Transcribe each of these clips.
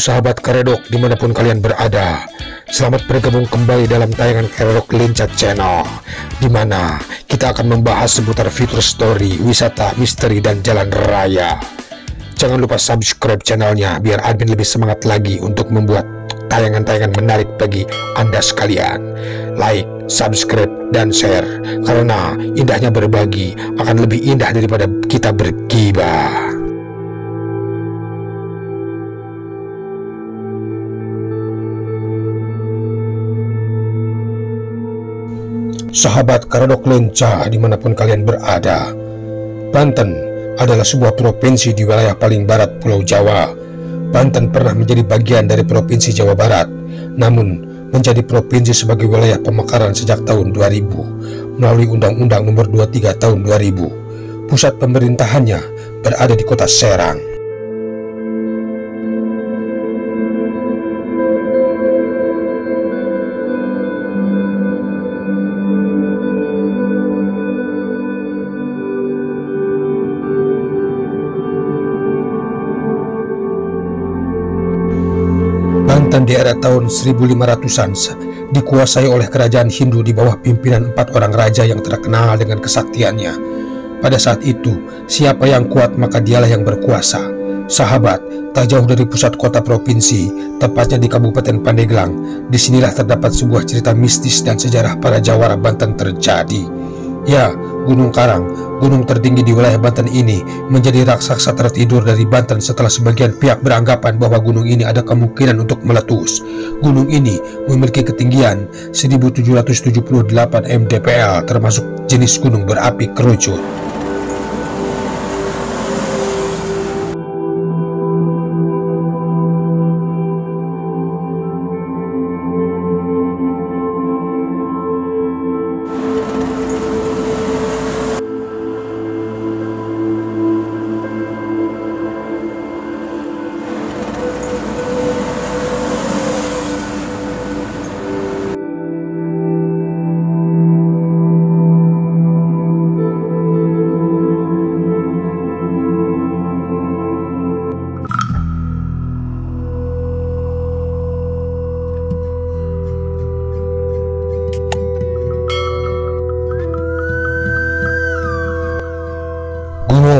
sahabat Karedok di mana pun kalian berada. Selamat bergabung kembali dalam tayangan Karedok Lincat Channel Di mana kita akan membahas seputar fitur story, wisata, misteri, dan jalan raya. Jangan lupa subscribe channelnya biar admin lebih semangat lagi untuk membuat tayangan-tayangan menarik bagi anda sekalian. Like, subscribe, dan share Karena indahnya berbagi akan lebih indah daripada kita bergibah Sahabat Karadok Lenca di mana pun kalian berada. Banten adalah sebuah provinsi di wilayah paling barat Pulau Jawa. Banten pernah menjadi bagian dari Provinsi Jawa Barat Namun menjadi provinsi sebagai wilayah pemekaran sejak tahun 2000 Melalui Undang-Undang Nomor 23 Tahun 2000 Pusat pemerintahannya berada di kota Serang Banten di era tahun 1500-an dikuasai oleh kerajaan Hindu di bawah pimpinan empat orang raja yang terkenal dengan kesaktiannya. Pada saat itu, siapa yang kuat maka dialah yang berkuasa. Sahabat, tak jauh dari pusat kota provinsi, tepatnya di Kabupaten Pandeglang, di sinilah terdapat sebuah cerita mistis dan sejarah para Jawara Banten terjadi. Ya, Gunung Karang, gunung tertinggi di wilayah Banten ini, menjadi raksasa tertidur dari Banten setelah sebagian pihak beranggapan bahwa gunung ini ada kemungkinan untuk meletus. Gunung ini memiliki ketinggian 1778 mdpl termasuk jenis gunung berapi kerucut.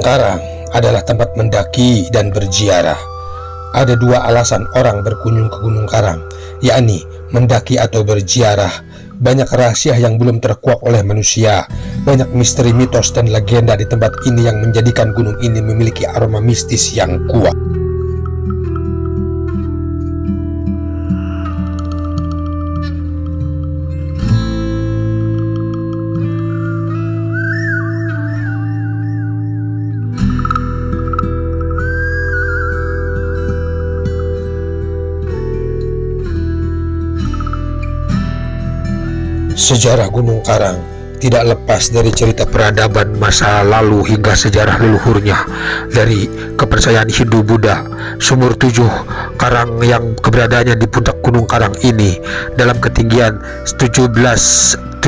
Gunung Karang adalah tempat mendaki dan berziarah. Ada dua alasan orang berkunjung ke Gunung Karang, yakni mendaki atau berziarah. Banyak rahasia yang belum terkuak oleh manusia. Banyak misteri mitos dan legenda di tempat ini yang menjadikan gunung ini memiliki aroma mistis yang kuat. Sejarah Gunung Karang tidak lepas dari cerita peradaban masa lalu hingga sejarah leluhurnya dari kepercayaan Hindu Buddha sumur tujuh karang yang keberadaannya di puncak Gunung Karang ini dalam ketinggian 1778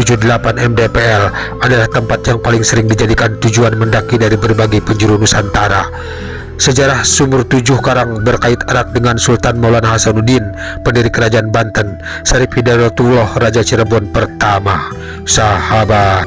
mdpl adalah tempat yang paling sering dijadikan tujuan mendaki dari berbagai penjuru Nusantara Sejarah Sumur Tujuh Karang berkait erat dengan Sultan Maulana Hasanuddin, pendiri Kerajaan Banten, Sarip Hidayatullah Raja Cirebon pertama. Sahabat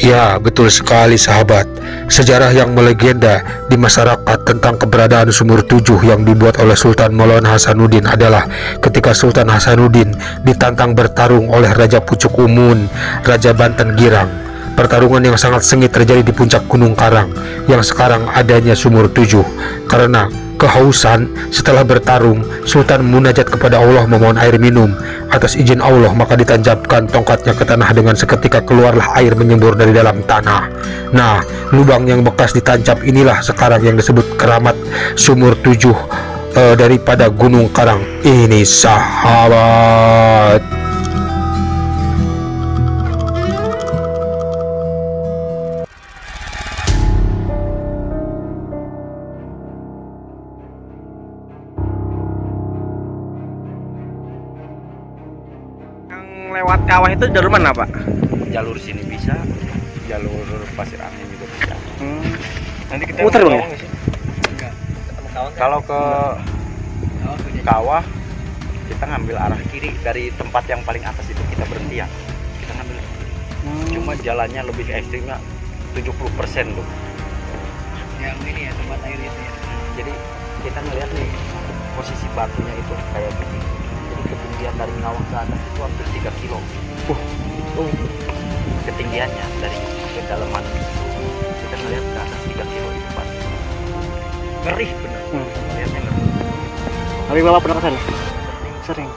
Ya, betul sekali sahabat. Sejarah yang melegenda di masyarakat tentang keberadaan sumur tujuh yang dibuat oleh Sultan Maulana Hasanuddin adalah ketika Sultan Hasanuddin ditantang bertarung oleh Raja Pucuk Umun, Raja Banten Girang. Pertarungan yang sangat sengit terjadi di puncak Gunung Karang yang sekarang adanya sumur tujuh karena kehausan setelah bertarung Sultan munajat kepada Allah memohon air minum. Atas izin Allah maka ditanjapkan tongkatnya ke tanah dengan seketika keluarlah air menyembur dari dalam tanah. Nah lubang yang bekas ditancap inilah sekarang yang disebut keramat sumur tujuh uh, daripada gunung karang. Ini sahabat itu jalur mana pak? Jalur sini bisa jalur pasir angin juga bisa. Hmm. Nanti kita Muter, Bang, ya? kalau ke kawah kita ngambil arah kiri dari tempat yang paling atas itu kita berhenti ya. Kita ngambil. Cuma jalannya lebih ekstrimnya 70% tuh. Yang ini ya tempat air itu ya. jadi kita ngeliat nih posisi batunya itu kayak gini. Jadi ketinggian dari ngawang ke atas itu hampir 3 kilo uh, itu ketinggiannya dari kedalaman kita ngeliat ke atas 3 kilo itu batu ngeri bener Hmm. ngeri. Tapi bapak pernah ke sana sering.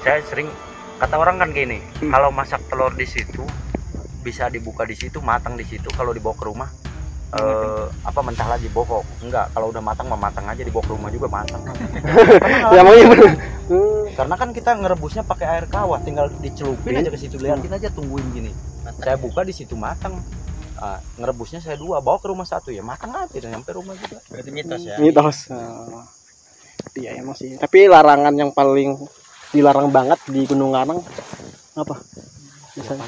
Saya sering kata orang kan gini Hmm. kalau masak telur di situ bisa dibuka di situ matang di situ kalau dibawa ke rumah eh, apa mentah lagi bokok enggak kalau udah matang mah matang aja dibawa ke rumah juga matang. Ya mau bener. Karena kan kita ngerebusnya pakai air kawah tinggal dicelupin aja ke situ. Liatin aja tungguin gini. Saya buka di situ matang. Ah, ngerebusnya saya dua bawa ke rumah satu. Ya matang aja dan nyampe rumah juga. Berarti mitos ya. mitos. Oh. iya emang sih tapi larangan yang paling dilarang banget di Gunung Karang apa? Misalnya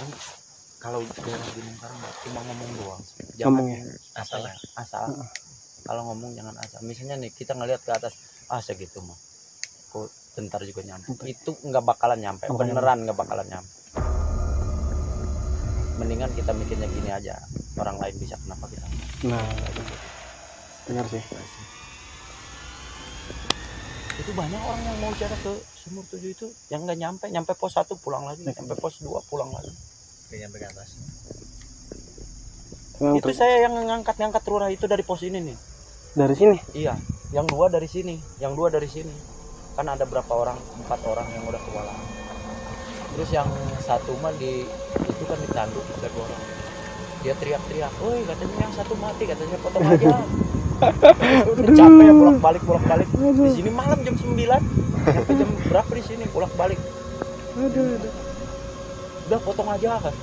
kalau daerah Gunung Karang cuma ngomong doang. Ngomongnya Asal ya. asal. Kalau ngomong jangan asal. Misalnya nih kita ngelihat ke atas ah segitu mah kok bentar juga nyampe. Itu nggak bakalan nyampe Nggak beneran nggak bakalan nyampe. Mendingan kita mikirnya gini aja orang lain bisa kenapa kita nah benar sih. Itu banyak orang yang mau jarak ke sumur tujuh itu yang nggak nyampe. Nyampe pos satu pulang lagi nyampe pos dua pulang lagi Oke, nyampe ke atas. Itu tuh, saya yang ngangkat ngangkat lurah itu dari pos ini nih. Dari sini? Iya yang dua dari sini yang dua dari sini. Kan ada berapa orang? Empat orang yang udah kewalahan terus yang satu mah di itu kan ditanduk ada dua orang dia teriak-teriak woi katanya yang satu mati katanya potong aja. Udah capek ya bolak balik bolak balik di sini malam jam 9 sampai jam berapa di sini? Bolak balik udah potong aja kan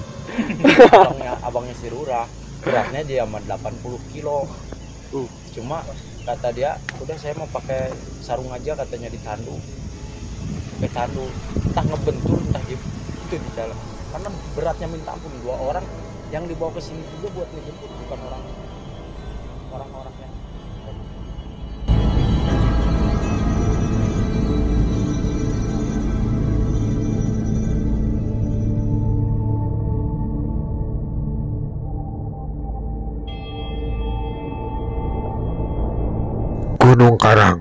abangnya abangnya si Rura. Beratnya dia sama 80 kilo. Uh. Cuma kata dia udah saya mau pakai sarung aja katanya ditandu pakai tandu. Entah ngebentur entah di itu di dalam. Karena beratnya minta ampun dua orang yang dibawa ke sini juga buat ngejemput bukan orang orang-orang Gunung Karang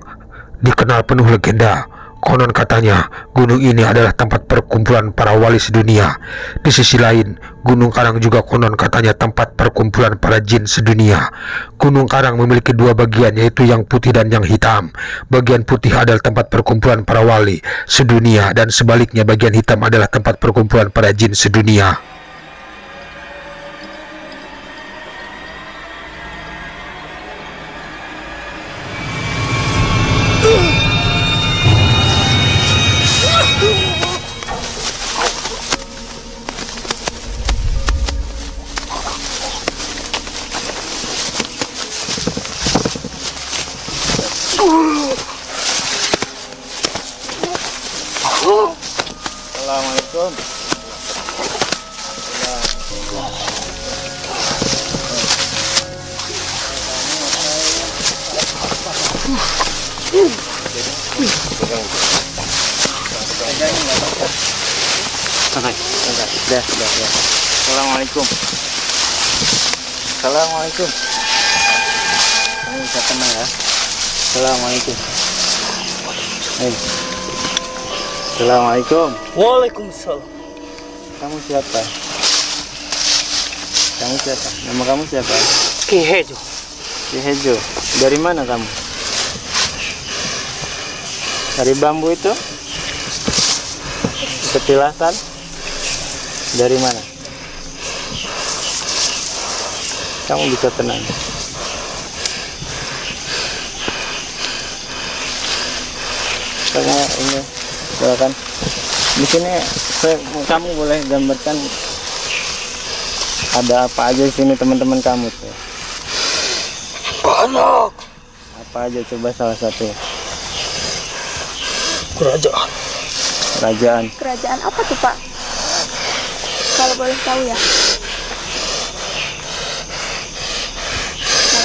dikenal penuh legenda. Konon katanya, gunung ini adalah tempat perkumpulan para wali sedunia. Di sisi lain, Gunung Karang juga konon katanya tempat perkumpulan para jin sedunia. Gunung Karang memiliki dua bagian, yaitu yang putih dan yang hitam. Bagian putih adalah tempat perkumpulan para wali sedunia, dan sebaliknya bagian hitam adalah tempat perkumpulan para jin sedunia. Santai. Assalamualaikum. Assalamualaikum. Kamu bisa tenang ya. Assalamualaikum. Hei. Assalamualaikum. Waalaikumsalam Kamu siapa? Kamu siapa? Nama kamu siapa? Ki Hejo Ki Hejo. Dari mana kamu? Dari bambu itu? Setilasan? Dari mana? Kamu bisa tenang. Karena ini silakan. Di sini saya- kamu boleh gambarkan ada apa aja di sini teman-teman kamu tuh. banyak Apa aja coba salah satu kerajaan kerajaan. Kerajaan apa tuh Pak? kalau boleh tahu ya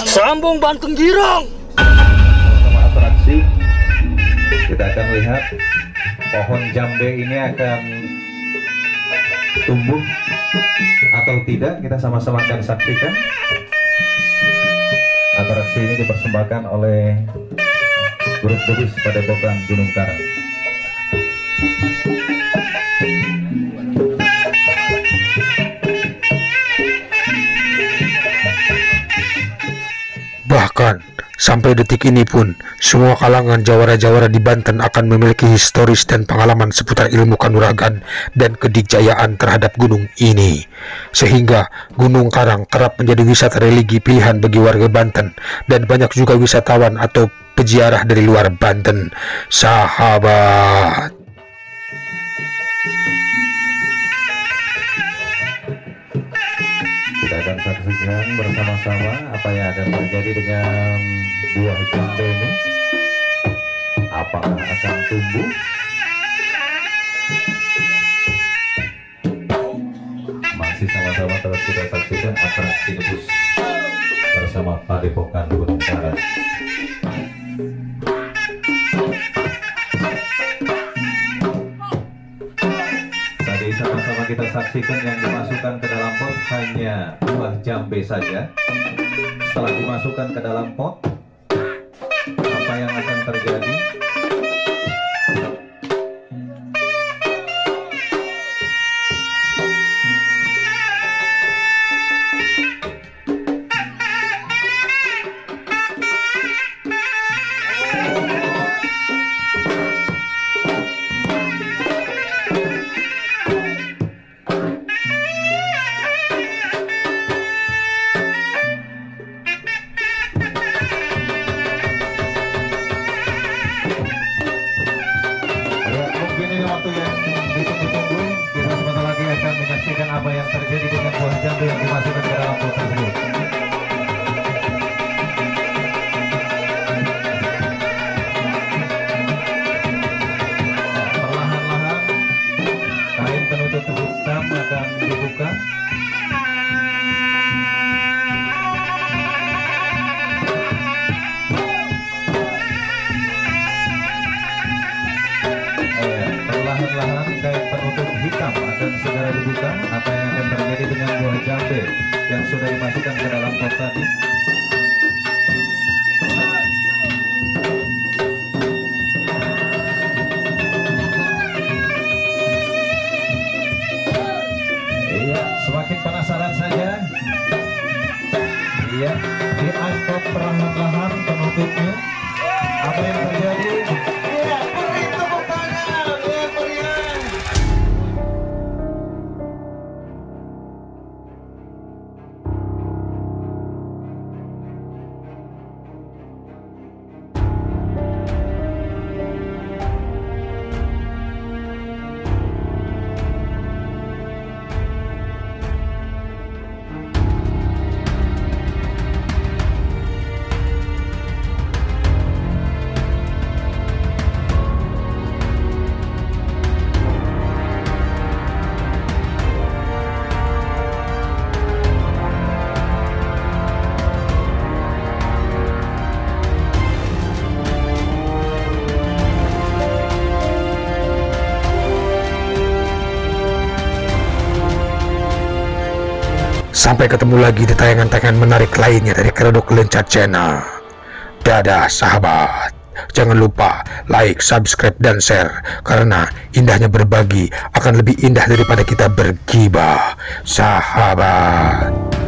Sambung Bantung Girang. sama atraksi kita akan lihat pohon jambe ini akan tumbuh atau tidak kita sama-sama akan saksikan atraksi ini dipersembahkan oleh grup Debis Padepokan Gunung Karang Bahkan, sampai detik ini pun, semua kalangan jawara-jawara di Banten akan memiliki historis dan pengalaman seputar ilmu kanuragan dan kedikjayaan terhadap gunung ini. Sehingga, Gunung Karang kerap menjadi wisata religi pilihan bagi warga Banten, dan banyak juga wisatawan atau peziarah dari luar Banten. Sahabat. Saksikan bersama-sama apa yang akan terjadi dengan buah jambe ini? Apakah akan tumbuh? Masih sama-sama terus kita saksikan atraksi debus bersama Padepokan Gunung Karang kita saksikan yang dimasukkan ke dalam pot hanya buah jambe saja. Setelah dimasukkan ke dalam pot, apa yang akan terjadi? Ini waktu yang ditunggu-tunggu. Kita sebentar lagi akan menyaksikan apa yang terjadi dengan buah jambe yang dimasukkan ke dalam pot tersebut. Dengan buah jambe yang sudah dimasukkan ke dalam pot tadi? Iya, semakin penasaran saja. Iya, diangkat perlahan-lahan penutupnya. Sampai ketemu lagi di tayangan-tayangan menarik lainnya dari Keredok Lencat Channel. Dadah sahabat. Jangan lupa like, subscribe, dan share karena indahnya berbagi akan lebih indah daripada kita bergibah. Sahabat.